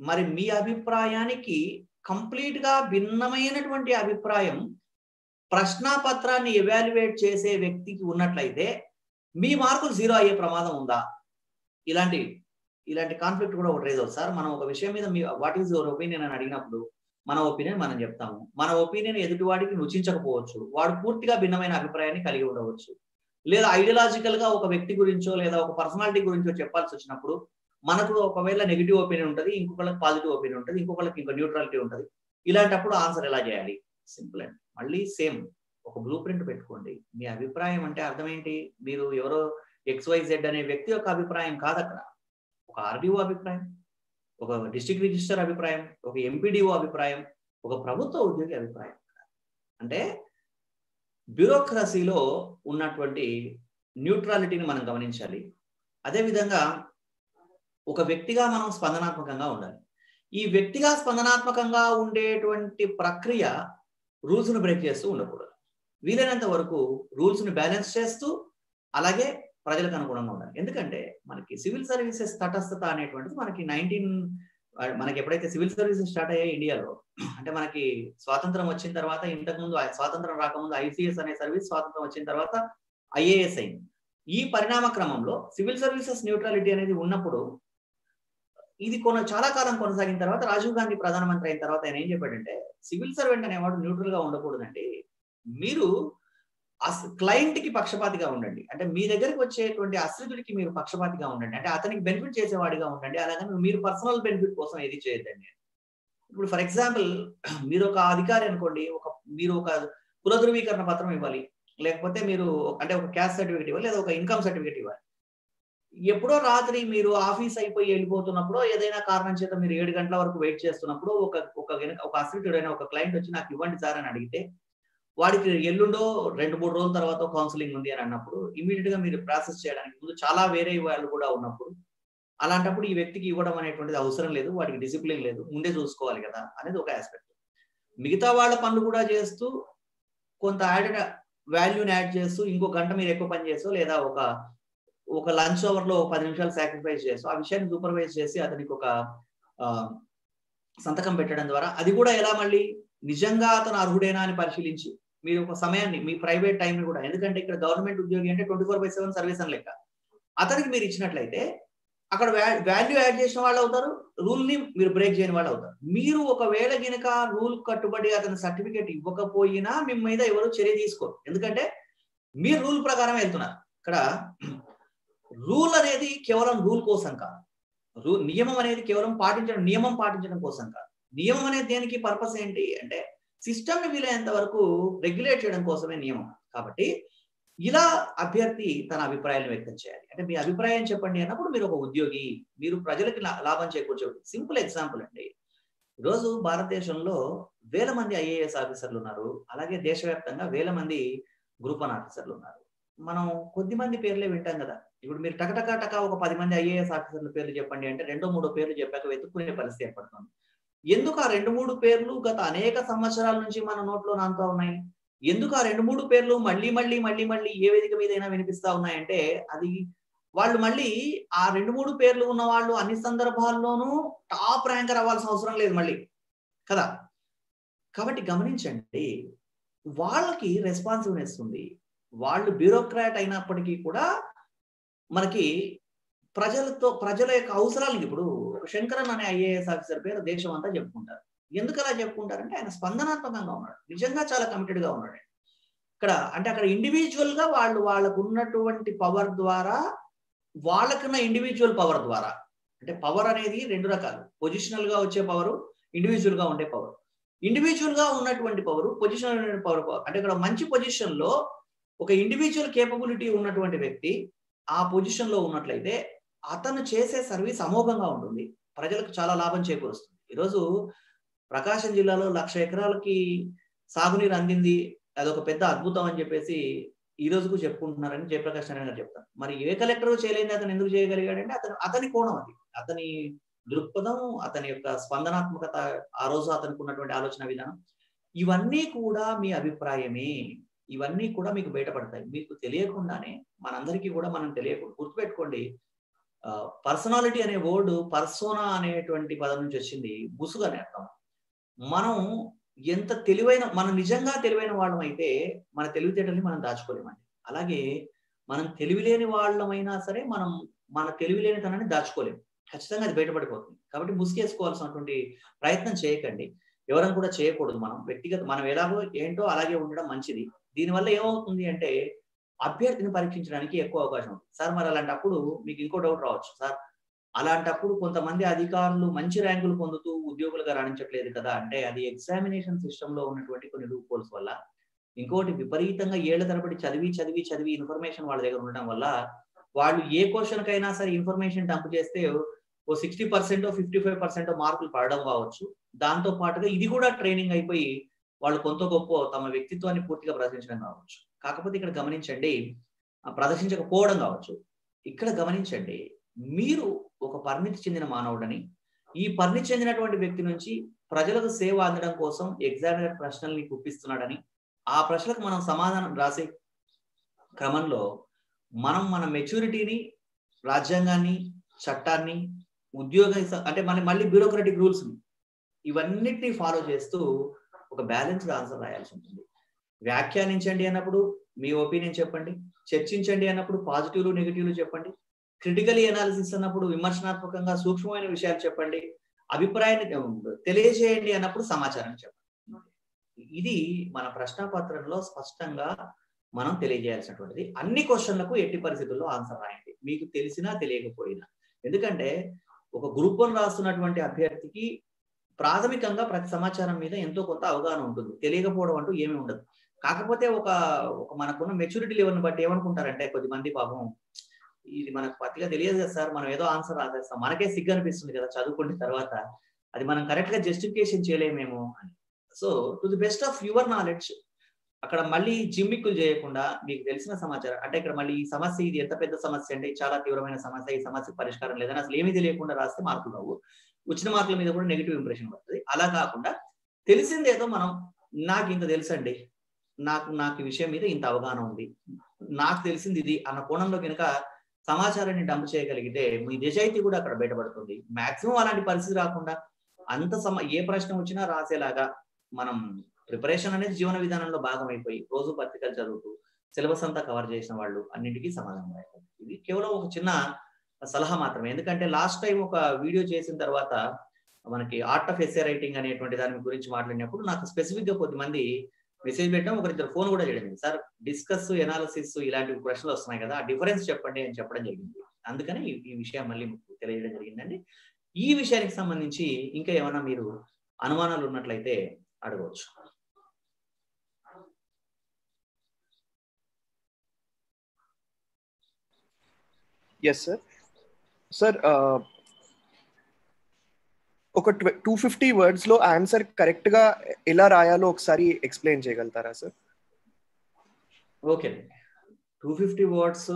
మరి మీ అభిప్రాయానికి కంప్లీట్గా భిన్నమైనటువంటి అభిప్రాయం ప్రశ్నాపత్రాన్ని ఎవాల్యుయేట్ చేసే వ్యక్తికి ఉన్నట్లయితే మీ మార్కులు జీరో అయ్యే ప్రమాదం ఉందా? ఇలాంటి ఇలాంటి కాన్ఫ్లిక్ట్ కూడా ఒకటి రేజ్ సార్ మనం ఒక విషయం మీద మీ వాట్ ఈస్ యువర్ ఒపీనియన్ అని అడిగినప్పుడు మన ఒపీనియన్ మనం చెప్తాము. మన ఒపీనియన్ ఎదుటివాడికి రుచించకపోవచ్చు వాడు పూర్తిగా భిన్నమైన అభిప్రాయాన్ని కలిగి ఉండవచ్చు. లేదా ఐడియలాజికల్గా ఒక వ్యక్తి గురించో లేదా ఒక పర్సనాలిటీ గురించో చెప్పాల్సి వచ్చినప్పుడు మనకు ఒకవేళ నెగిటివ్ ఒపీనియన్ ఉంటుంది ఇంకొకళ్ళకి పాజిటివ్ ఒపీనియన్ ఉంటుంది ఇంకొకళ్ళకి ఇంకో న్యూట్రాలిటీ ఉంటుంది. ఇలాంటప్పుడు ఆన్సర్ ఎలా చేయాలి? సింపుల్ అండి మళ్ళీ సేమ్ ఒక బ్లూ ప్రింట్ పెట్టుకోండి. మీ అభిప్రాయం అంటే అర్థం ఏంటి? మీరు ఎవరో ఎక్స్వైజెడ్ అనే వ్యక్తి యొక్క అభిప్రాయం కాదు అక్కడ. ఒక ఆర్డీఓ అభిప్రాయం ఒక డిస్ట్రిక్ట్ రిజిస్టర్ అభిప్రాయం ఒక ఎంపీడీఓ అభిప్రాయం ఒక ప్రభుత్వ ఉద్యోగి అభిప్రాయం అంటే బ్యూరోక్రసీలో ఉన్నటువంటి న్యూట్రాలిటీని మనం గమనించాలి. అదేవిధంగా ఒక వ్యక్తిగా మనం స్పందనాత్మకంగా ఉండాలి. ఈ వ్యక్తిగా స్పందనాత్మకంగా ఉండేటువంటి ప్రక్రియ రూల్స్ను బ్రేక్ చేస్తూ ఉండకూడదు. వీలైనంత వరకు రూల్స్ను బ్యాలెన్స్ చేస్తూ అలాగే ప్రజలకు అనుగుణంగా ఉండాలి. ఎందుకంటే మనకి సివిల్ సర్వీసెస్ తటస్థత అనేటువంటిది మనకి నైన్టీన్ మనకి ఎప్పుడైతే సివిల్ సర్వీసెస్ స్టార్ట్ అయ్యాయి ఇండియాలో అంటే మనకి స్వాతంత్రం వచ్చిన తర్వాత ఇంతకుముందు స్వాతంత్రం రాకముందు ఐసీఎస్ అనే సర్వీస్ స్వాతంత్రం వచ్చిన తర్వాత ఐఏఎస్ అయింది. ఈ పరిణామ క్రమంలో సివిల్ సర్వీసెస్ న్యూట్రాలిటీ అనేది ఉన్నప్పుడు ఇది కొన చాలా కాలం కొనసాగిన తర్వాత రాజీవ్ గాంధీ ప్రధానమంత్రి అయిన తర్వాత ఆయన ఏం చెప్పాడంటే సివిల్ సర్వెంట్ అనేవాడు న్యూట్రల్గా ఉండకూడదండి. మీరు క్లయింట్కి పక్షపాతిగా ఉండండి. అంటే మీ దగ్గరికి వచ్చేటువంటి అశ్రితుడికి మీరు పక్షపాతిగా ఉండండి. అంటే అతనికి బెనిఫిట్ చేసేవాడిగా ఉండండి. అలాగే మీరు పర్సనల్ బెనిఫిట్ కోసం ఏది చేయొద్దండి. ఇప్పుడు ఫర్ ఎగ్జాంపుల్ మీరు ఒక అధికారి అనుకోండి ఒక మీరు ఒక కుల ధృవీకరణ పత్రం ఇవ్వాలి. లేకపోతే మీరు అంటే ఒక క్యాస్ట్ సర్టిఫికేట్ ఇవ్వాలి లేదా ఒక ఇన్కమ్ సర్టిఫికేట్ ఇవ్వాలి. ఎప్పుడో రాత్రి మీరు ఆఫీస్ అయిపోయి వెళ్ళిపోతున్నప్పుడు ఏదైనా కారణం చేత మీరు ఏడు గంటల వరకు వెయిట్ చేస్తున్నప్పుడు ఒక ఒక ఒక అసిస్టెంట్ ఒక క్లయింట్ వచ్చి నాకు ఇవ్వండి సార్ అని అడిగితే వాడికి ఎల్లుండో రెండు మూడు రోజుల తర్వాత కౌన్సిలింగ్ ఉంది అని అన్నప్పుడు ఇమీడియట్గా మీరు ప్రాసెస్ చేయడానికి ముందు చాలా వేరే వాళ్ళు కూడా ఉన్నప్పుడు అలాంటప్పుడు ఈ వ్యక్తికి ఇవ్వడం అనేటువంటిది అవసరం లేదు వాడికి డిసిప్లిన్ లేదు ముందే చూసుకోవాలి కదా అనేది ఒక ఆస్పెక్ట్ మిగతా వాళ్ళ పనులు కూడా చేస్తూ కొంత యాడెడ్ వాల్యూని యాడ్ చేస్తూ ఇంకో గంట మీరు ఎక్కువ పని చేస్తూ లేదా ఒక ఒక లంచ్ అవర్లో పది నిమిషాలు సాక్రిఫైస్ చేసి ఆ విషయాన్ని సూపర్వైజ్ చేసి అతనికి ఒక సంతకం పెట్టడం ద్వారా అది కూడా ఎలా మళ్ళీ? నిజంగా అతను అర్హుడేనా అని పరిశీలించి మీరు ఒక సమయాన్ని మీ ప్రైవేట్ టైంని కూడా ఎందుకంటే ఇక్కడ గవర్నమెంట్ ఉద్యోగి అంటే twenty four by seven service అని లెక్క. అతనికి మీరు ఇచ్చినట్లయితే అక్కడ వాల్యూ యాడ్ చేసిన వాళ్ళు అవుతారు రూల్ని మీరు బ్రేక్ చేయని వాళ్ళు అవుతారు. మీరు ఒకవేళ గినక రూల్ కట్టుబడి అతని సర్టిఫికేట్ ఇవ్వకపోయినా మీ మీద ఎవరు చర్య తీసుకోరు. ఎందుకంటే మీరు రూల్ ప్రకారం వెళ్తున్నారు. ఇక్కడ రూల్ అనేది కేవలం రూల్ కోసం కాదు. రూ నియమం అనేది కేవలం పాటించడం నియమం పాటించడం కోసం కాదు. నియమం అనేది దేనికి పర్పస్ ఏంటి అంటే సిస్టమ్ని వీలైనంత వరకు రెగ్యులేట్ చేయడం కోసమే నియమం. కాబట్టి ఇలా అభ్యర్థి తన అభిప్రాయాలను వ్యక్తం చేయాలి. అంటే మీ అభిప్రాయం చెప్పండి అన్నప్పుడు మీరు ఒక ఉద్యోగి మీరు ప్రజలకి లాభం చేకూర్చే సింపుల్ ఎగ్జాంపుల్ అండి. ఈరోజు భారతదేశంలో వేల మంది ఐఏఎస్ ఆఫీసర్లు ఉన్నారు. అలాగే దేశవ్యాప్తంగా వేల మంది గ్రూప్ వన్ ఆఫీసర్లు ఉన్నారు. మనం కొద్ది మంది పేర్లే వింటాం కదా. ఇప్పుడు మీరు టకటక టక ఒక పది మంది ఐఏఎస్ ఆఫీసర్ల పేర్లు చెప్పండి అంటే రెండో మూడో పేర్లు చెప్పాక వెతుక్కునే పరిస్థితి ఏర్పడుతుంది. ఎందుకు ఆ రెండు మూడు పేర్లు గత అనేక సంవత్సరాల నుంచి మన నోట్లో నాంతా ఉన్నాయి? ఎందుకు ఆ రెండు మూడు పేర్లు మళ్ళీ మళ్ళీ మళ్ళీ మళ్ళీ ఏ వేదిక మీదైనా వినిపిస్తా ఉన్నాయంటే అది వాళ్ళు మళ్ళీ ఆ రెండు మూడు పేర్లు ఉన్న వాళ్ళు అన్ని సందర్భాల్లోనూ టాప్ ర్యాంకర్ అవ్వాల్సిన అవసరం లేదు మళ్ళీ. కదా? కాబట్టి గమనించండి వాళ్ళకి రెస్పాన్సివ్నెస్ ఉంది. వాళ్ళు బ్యూరోక్రాట్ అయినప్పటికీ కూడా మనకి ప్రజలతో ప్రజల యొక్క అవసరాలకి ఇప్పుడు శంకరన్ అనే ఐఏఎస్ ఆఫీసర్ పేరు దేశం అంతా చెప్పుకుంటారు. ఎందుకు అలా చెప్పుకుంటారంటే ఆయన స్పందనాత్మకంగా ఉన్నాడు. నిజంగా చాలా కమిటెడ్గా ఉన్నాడు ఇక్కడ అంటే అక్కడ ఇండివిజువల్గా వాళ్ళు వాళ్ళకు ఉన్నటువంటి పవర్ ద్వారా వాళ్ళకున్న ఇండివిజువల్ పవర్ ద్వారా. అంటే పవర్ అనేది రెండు రకాలు. పొజిషనల్గా వచ్చే పవర్ ఇండివిజువల్గా ఉండే పవర్ ఇండివిజువల్గా ఉన్నటువంటి పవర్ పొజిషనల్ పవర్ పవర్ అంటే ఇక్కడ మంచి పొజిషన్లో ఒక ఇండివిజువల్ కేపబిలిటీ ఉన్నటువంటి వ్యక్తి ఆ పొజిషన్లో ఉన్నట్లయితే అతను చేసే సర్వీస్ అమోఘంగా ఉంటుంది. ప్రజలకు చాలా లాభం చేకూరుస్తుంది. ఈరోజు ప్రకాశం జిల్లాలో లక్ష ఎకరాలకి సాగునీరు అందింది. అదొక పెద్ద అద్భుతం అని చెప్పేసి ఈ రోజుకు చెప్పుకుంటున్నారని జయప్రకాష్ నారాయణ గారు చెప్తారు. మరి ఏ కలెక్టర్ చేయలేని అతను ఎందుకు చేయగలిగాడంటే అతను అతని కోణం అది. అతని దృక్పథం అతని యొక్క స్పందనాత్మకత ఆ రోజు అతనికి ఉన్నటువంటి ఆలోచన విధానం ఇవన్నీ కూడా మీ అభిప్రాయమే. ఇవన్నీ కూడా మీకు బయటపడతాయి. మీకు తెలియకుండానే మనందరికీ కూడా మనం తెలియకుండా గుర్తుపెట్టుకోండి పర్సనాలిటీ అనే వర్డ్ పర్సోనా అనేటువంటి పదం నుంచి వచ్చింది ముసుగు అనే అర్థం. మనం ఎంత తెలివైన మనం నిజంగా తెలివైన వాళ్ళం అయితే మన తెలివితేటల్ని మనం దాచుకోలేమండి. అలాగే మనం తెలివిలేని వాళ్ళమైనా సరే మనం మన తెలివిలేనితనాన్ని దాచుకోలేము ఖచ్చితంగా అది బయటపడిపోతుంది. కాబట్టి ముసుగేసుకోవాల్సినటువంటి ప్రయత్నం చేయకండి. ఎవరైనా కూడా చేయకూడదు మనం. వ్యక్తిగత మనం ఎలాగో ఏంటో అలాగే ఉండడం మంచిది. దీనివల్ల ఏమవుతుంది అంటే అభ్యర్థిని పరీక్షించడానికి ఎక్కువ అవకాశం ఉంది సార్ మరి అలాంటప్పుడు మీకు ఇంకో డౌట్ రావచ్చు. సార్ అలాంటప్పుడు కొంతమంది అధికారులు మంచి ర్యాంకులు పొందుతూ ఉద్యోగులుగా రాణించట్లేదు కదా అంటే అది ఎగ్జామినేషన్ సిస్టమ్లో ఉన్నటువంటి కొన్ని లూపోల్స్ వల్ల. ఇంకోటి విపరీతంగా ఏళ్ళ తరబడి చదివి చదివి చదివి ఇన్ఫర్మేషన్ వాళ్ళ దగ్గర ఉండడం వల్ల వాళ్ళు ఏ క్వశ్చన్కైనా సరే ఇన్ఫర్మేషన్ డంప్ చేస్తే ఓ sixty percent fifty five percent మార్కులు పడడం కావచ్చు. దాంతో పాటుగా ఇది కూడా ట్రైనింగ్ అయిపోయి వాళ్ళు కొంత గొప్ప తమ వ్యక్తిత్వాన్ని పూర్తిగా ప్రదర్శించడం కావచ్చు. కాకపోతే ఇక్కడ గమనించండి ప్రదర్శించకపోవడం కావచ్చు. ఇక్కడ గమనించండి మీరు ఒక పరిణితి చెందిన మానవుడని ఈ పరిణితి చెందినటువంటి వ్యక్తి నుంచి ప్రజలకు సేవ అందడం కోసం ఎగ్జామినర్ ప్రశ్నల్ని గుప్పిస్తున్నాడని ఆ ప్రశ్నలకు మనం సమాధానం రాసే క్రమంలో మనం మన మెచ్యూరిటీని రాజ్యాంగాన్ని చట్టాన్ని ఉద్యోగ అంటే మన మళ్ళీ బ్యూరోక్రటిక్ రూల్స్ని ఇవన్నిటిని ఫాలో చేస్తూ ఒక బ్యాలెన్స్డ్ ఆన్సర్ రాయాల్సి ఉంటుంది. వ్యాఖ్యానించండి అన్నప్పుడు మీ ఒపీనియన్ చెప్పండి. చర్చించండి అన్నప్పుడు పాజిటివ్లు నెగిటివ్లు చెప్పండి. క్రిటికలీ అనాలిసిస్ అన్నప్పుడు విమర్శనాత్మకంగా సూక్ష్మమైన విషయాలు చెప్పండి. అభిప్రాయాన్ని తెలియజేయండి అన్నప్పుడు సమాచారం చెప్పండి. ఇది మన ప్రశ్నపత్రంలో స్పష్టంగా మనం తెలియజేయాల్సినటువంటిది. అన్ని క్వశ్చన్లకు ఎట్టి పరిస్థితుల్లో ఆన్సర్ రాయండి. మీకు తెలిసినా తెలియకపోయినా. ఎందుకంటే ఒక గ్రూప్ వన్ రాస్తున్నటువంటి అభ్యర్థికి ప్రాథమికంగా ప్రతి సమాచారం మీద ఎంతో కొంత అవగాహన ఉంటుంది. తెలియకపోవడం అంటూ ఏమీ ఉండదు. కాకపోతే ఒక ఒక మనకున్న మెచ్యూరిటీ లెవెల్ని బట్టి ఏమనుకుంటారంటే కొద్దిమంది పాపం ఇది మనకు పత్రిక తెలియదు కదా సార్ మనం ఏదో ఆన్సర్ రాసేస్తాం. మనకే సిగ్గు అనిపిస్తుంది కదా చదువుకున్న తర్వాత. అది మనం కరెక్ట్గా జస్టిఫికేషన్ చేయలేమేమో అని. So to the best of your knowledge అక్కడ మళ్ళీ జిమ్మిక్కులు చేయకుండా మీకు తెలిసిన సమాచారం అంటే ఇక్కడ మళ్ళీ ఈ సమస్య ఇది ఎంత పెద్ద సమస్య అంటే చాలా తీవ్రమైన సమస్య ఈ సమస్య పరిష్కారం లేదని అసలు ఏమీ తెలియకుండా రాస్తే మార్కులు రావు. వచ్చిన మార్కుల మీద కూడా నెగిటివ్ ఇంప్రెషన్ పడుతుంది. అలా కాకుండా తెలిసిందేదో మనం నాకు ఇంత తెలుసండి. నాకు నాకు ఈ విషయం మీద ఇంత అవగాహన ఉంది. నాకు తెలిసింది ఇది అన్న కోణంలో కనుక సమాచారాన్ని డంప్ చేయగలిగితే మీ నిజాయితీ కూడా అక్కడ బయటపడుతుంది. మాక్సిమం అలాంటి పరిస్థితి రాకుండా అంత సమ ఏ ప్రశ్న వచ్చినా రాసేలాగా మనం ప్రిపరేషన్ అనేది జీవన విధానంలో భాగం అయిపోయి రోజు పత్రికలు చదువుతూ సిలబస్ అంతా కవర్ చేసిన వాళ్ళు అన్నింటికీ సమాధానం ఇది కేవలం ఒక చిన్న సలహా మాత్రమే. ఎందుకంటే లాస్ట్ టైం ఒక వీడియో చేసిన తర్వాత మనకి ఆర్ట్ ఆఫ్ ఎస్ఏ రైటింగ్ అనేటువంటి దాని గురించి మాట్లాడినప్పుడు నాకు స్పెసిఫిక్గా కొద్దిమంది మెసేజ్ పెట్టాం ఒకరిద్దరు ఫోన్ కూడా చేయడం సార్ డిస్కస్ ఎనాలిసిస్ ఇలాంటి ప్రశ్నలు వస్తున్నాయి కదా ఆ డిఫరెన్స్ చెప్పండి అని చెప్పడం జరిగింది. అందుకనే ఈ విషయం మళ్ళీ తెలియజేయడం జరిగిందండి. ఈ విషయానికి సంబంధించి ఇంకా ఏమైనా మీరు అనుమానాలు ఉన్నట్లయితే అడగవచ్చు. ఎస్ సార్ సార్ uh, ఒక టూ ఫిఫ్టీ వర్డ్స్లో ఆన్సర్ కరెక్ట్గా ఎలా రాయాలో ఒకసారి ఎక్స్ప్లెయిన్ చేయగలుగుతారా sir okay two fifty words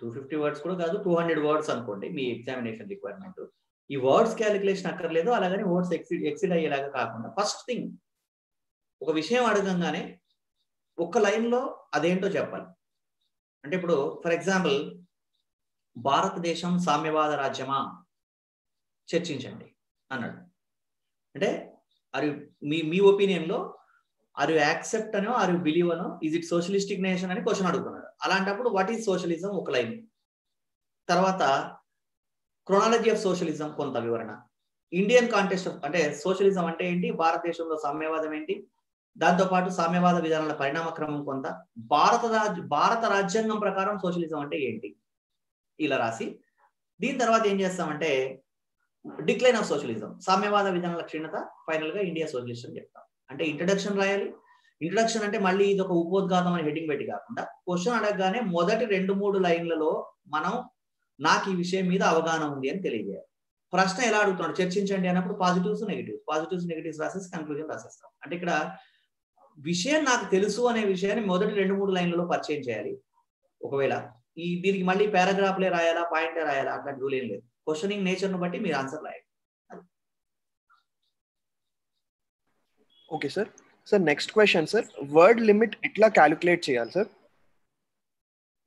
two fifty words కూడా కాదు టూ హండ్రెడ్ వర్డ్స్ అనుకోండి మీ ఎగ్జామినేషన్ రిక్వైర్మెంట్ ఈ వర్డ్స్ క్యాలిక్యులేషన్ అక్కర్లేదు అలాగని వర్డ్స్ ఎక్సిడ్ ఎక్సిడ్ అయ్యేలాగా కాకుండా. ఫస్ట్ థింగ్ ఒక విషయం అడగంగానే ఒక్క లైన్లో అదేంటో చెప్పాలి. అంటే ఇప్పుడు ఫర్ ఎగ్జాంపుల్ భారతదేశం సామ్యవాద రాజ్యమా? చర్చించండి అన్నాడు. అంటే అరు మీ మీ ఒపీనియన్లో అరు యాక్సెప్ట్ అనో అరు బిలీవ్ అనో ఈజ్ ఇట్ సోషలిస్టిక్ నేషన్ అని క్వశ్చన్ అడుగుతున్నాడు అలాంటప్పుడు వాట్ ఈజ్ సోషలిజం ఒక లైన్. తర్వాత క్రొనాలజీ ఆఫ్ సోషలిజం కొంత వివరణ. ఇండియన్ కాంటెస్ట్ అంటే సోషలిజం అంటే ఏంటి? భారతదేశంలో సామ్యవాదం ఏంటి? దాంతోపాటు సామ్యవాద విధానాల పరిణామ క్రమం కొంత. భారత రాజ్య భారత రాజ్యాంగం ప్రకారం సోషలిజం అంటే ఏంటి? ఇలా రాసి దీని తర్వాత ఏం చేస్తామంటే డిక్లైన్ ఆఫ్ సోషలిజం. సామ్యవాద విధానాల క్షీణత ఫైనల్గా ఇండియా సోషలిస్ట్ అని చెప్తాం. అంటే ఇంట్రడక్షన్ రాయాలి. ఇంట్రడక్షన్ అంటే మళ్ళీ ఇది ఒక ఉపోద్ఘాతం అని హెడ్డింగ్ పెట్టి కాకుండా క్వశ్చన్ అడగగానే మొదటి రెండు మూడు లైన్లలో మనం నాకు ఈ విషయం మీద అవగాహన ఉంది అని తెలియజేయాలి. ప్రశ్న ఎలా అడుగుతున్నాడు? చర్చించండి అన్నప్పుడు పాజిటివ్స్ నెగిటివ్స్ పాజిటివ్స్ నెగిటివ్స్ రాసేసి కన్క్లూజన్ రాసేస్తాం. అంటే ఇక్కడ విషయం నాకు తెలుసు అనే విషయాన్ని మొదటి రెండు మూడు లైన్లలో పరిచయం చేయాలి. ఒకవేళ ఈ దీనికి మళ్ళీ పారాగ్రాఫ్లే రాయాలా పాయింటే రాయాలా? అట్లాంటి రూల్ ఏం లేదు. క్వశ్చనింగ్ నేచర్ను బట్టి మీరు ఆన్సర్ రాయాలి. Okay sir sir next question sir word limit ఎట్లా క్యాలిక్యులేట్ చేయాలి సార్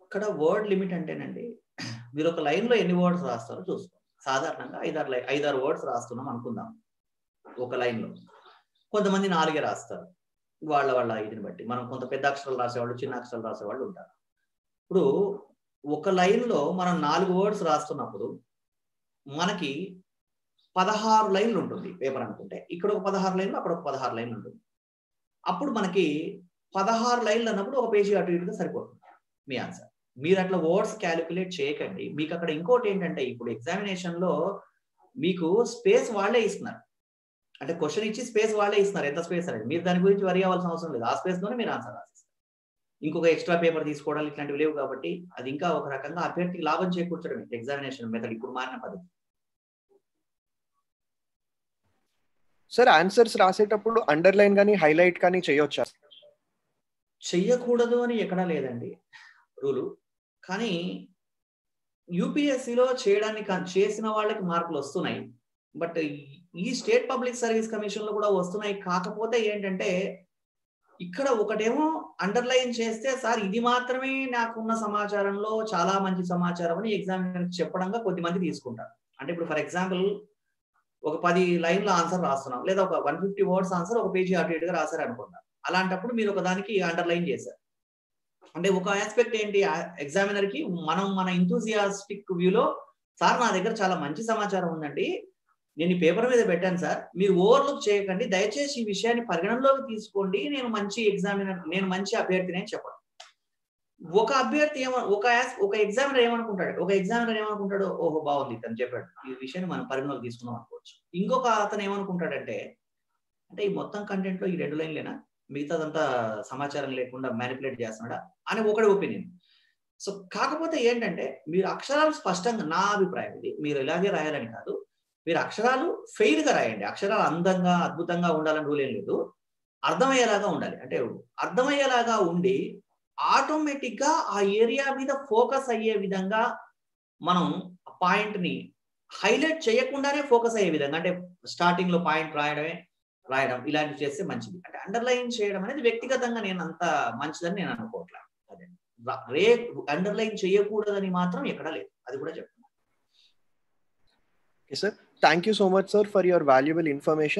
ఇక్కడ వర్డ్ లిమిట్ అంటేనండి మీరు ఒక లైన్లో ఎన్ని వర్డ్స్ రాస్తారో చూసుకోండి. సాధారణంగా ఐదారు లై ఐదారు వర్డ్స్ రాస్తున్నాం అనుకుందాం. ఒక లైన్లో కొంతమంది నాలుగే రాస్తారు. వాళ్ళ వాళ్ళ ఇదిని బట్టి. మనం కొంత పెద్ద అక్షరాలు రాసేవాళ్ళు చిన్న అక్షరాలు రాసేవాళ్ళు ఉంటారు. ఇప్పుడు ఒక లైన్లో మనం నాలుగు వర్డ్స్ రాస్తున్నప్పుడు మనకి పదహారు లైన్లు ఉంటుంది పేపర్ అనుకుంటే. ఇక్కడ ఒక పదహారు లైన్లు అక్కడ ఒక పదహారు లైన్లు ఉంటుంది. అప్పుడు మనకి పదహారు లైన్లు అన్నప్పుడు ఒక పేజీ అటు ఇటుగా సరిపోతుంది మీ ఆన్సర్. మీరు అట్లా వర్డ్స్ క్యాలిక్యులేట్ చేయకండి. మీకు అక్కడ ఇంకోటి ఏంటంటే ఇప్పుడు ఎగ్జామినేషన్లో మీకు స్పేస్ వాళ్ళే ఇస్తున్నారు. అంటే క్వశ్చన్ ఇచ్చి స్పేస్ వాళ్ళే ఇస్తున్నారు. ఎంత స్పేస్ అనేది. మీరు దాని గురించి వరి అవ్వాల్సిన అవసరం లేదు. ఆ స్పేస్లోనే మీరు ఆన్సర్ రాసేస్తారు. ఇంకొక ఎక్స్ట్రా పేపర్ తీసుకోవడాలు ఇట్లాంటివి లేవు కాబట్టి అది ఇంకా ఒక రకంగా అభ్యర్థికి లాభం చేకూర్చడం ఎగ్జామినేషన్ మెథడ్ ఇప్పుడు మారిన పద్ధతి. సార్ ఆన్సర్స్ రాసేటప్పుడు అండర్లైన్ కానీ హైలైట్ కానీ చేయొచ్చా? చెయ్యకూడదు అని ఎక్కడా లేదండి రూలు. కానీ యూపీఎస్సిలో చేయడానికి చేసిన వాళ్ళకి మార్కులు వస్తున్నాయి. బట్ ఈ స్టేట్ పబ్లిక్ సర్వీస్ కమిషన్లో కూడా వస్తున్నాయి. కాకపోతే ఏంటంటే ఇక్కడ ఒకటేమో అండర్లైన్ చేస్తే సార్ ఇది మాత్రమే నాకున్న సమాచారంలో చాలా మంచి సమాచారం అని ఎగ్జామినర్ చెప్పడంగా కొద్దిమంది తీసుకుంటారు. అంటే ఇప్పుడు ఫర్ ఎగ్జాంపుల్ ఒక పది లైన్ల ఆన్సర్ రాస్తున్నాం. లేదా ఒక వన్ ఫిఫ్టీ వర్డ్స్ ఆన్సర్ ఒక పేజీ అటు ఇటుగా రాశారు అనుకుంటాం అలాంటప్పుడు మీరు ఒక దానికి అండర్లైన్ చేశారు. అంటే ఒక ఆస్పెక్ట్ ఏంటి? ఎగ్జామినర్కి మనం మన ఇంతూజియాస్టిక్ వ్యూలో సార్ నా దగ్గర చాలా మంచి సమాచారం ఉందండి. నేను ఈ పేపర్ మీద పెట్టాను సార్. మీరు ఓవర్లుక్ చేయకండి. దయచేసి ఈ విషయాన్ని పరిగణనలోకి తీసుకోండి. నేను మంచి ఎగ్జామినర్ నేను మంచి అభ్యర్థిని అని చెప్పడం ఒక అభ్యర్థి ఏమ ఒక ఒక ఎగ్జామినర్ ఏమనుకుంటాడు? ఒక ఎగ్జామినర్ ఏమనుకుంటాడు? ఓహో బాగుంది తను చెప్పాడు. ఈ విషయాన్ని మనం పరిగణలోకి తీసుకుందాం అనుకోవచ్చు. ఇంకొక అతను ఏమనుకుంటాడంటే అంటే ఈ మొత్తం కంటెంట్లో ఈ రెండు లైన్లేనా? మిగతాదంతా సమాచారం లేకుండా మ్యానిపులేట్ చేస్తున్నాడా? అని ఒకటి ఒపీనియన్ సో కాకపోతే ఏంటంటే మీరు అక్షరాలు స్పష్టంగా నా అభిప్రాయం ఇది మీరు ఇలాగే రాయాలని కాదు. మీరు అక్షరాలు ఫెయిల్గా రాయండి. అక్షరాలు అందంగా అద్భుతంగా ఉండాలని రూల్ ఏం లేదు. అర్థమయ్యేలాగా ఉండాలి. అంటే అర్థమయ్యేలాగా ఉండి ఆటోమేటిక్గా ఆ ఏరియా మీద ఫోకస్ అయ్యే విధంగా మనం పాయింట్ని హైలైట్ చేయకుండానే ఫోకస్ అయ్యే విధంగా అంటే స్టార్టింగ్లో పాయింట్ రాయడమే రాయడం ఇలాంటివి చేస్తే మంచిది. అంటే అండర్లైన్ చేయడం అనేది వ్యక్తిగతంగా నేను అంత మంచిదని నేను అనుకోవట్లేదు అదే. రే అండర్లైన్ చేయకూడదని మాత్రం ఎక్కడా లేదు. అది కూడా చెప్తున్నాను sir. Thank you so much, sir, for your valuable information.